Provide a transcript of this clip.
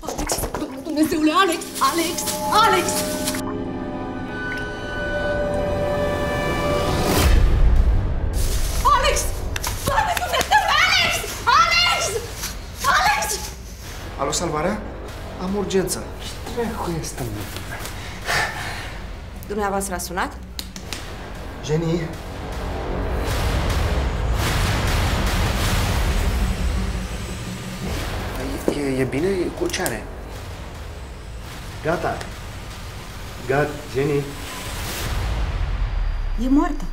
Alex, Dumnezeule, Alex, Alex, Alex! Alex! Doamne Dumnezeule, Alex! Alex! Alex! Alo, salvarea? Am urgență. Ce dracu este, mă? Dumneavoastră a sunat? Jenny? E, e bine? Cu ce are? Gata. Gata, Jenny. E moartă.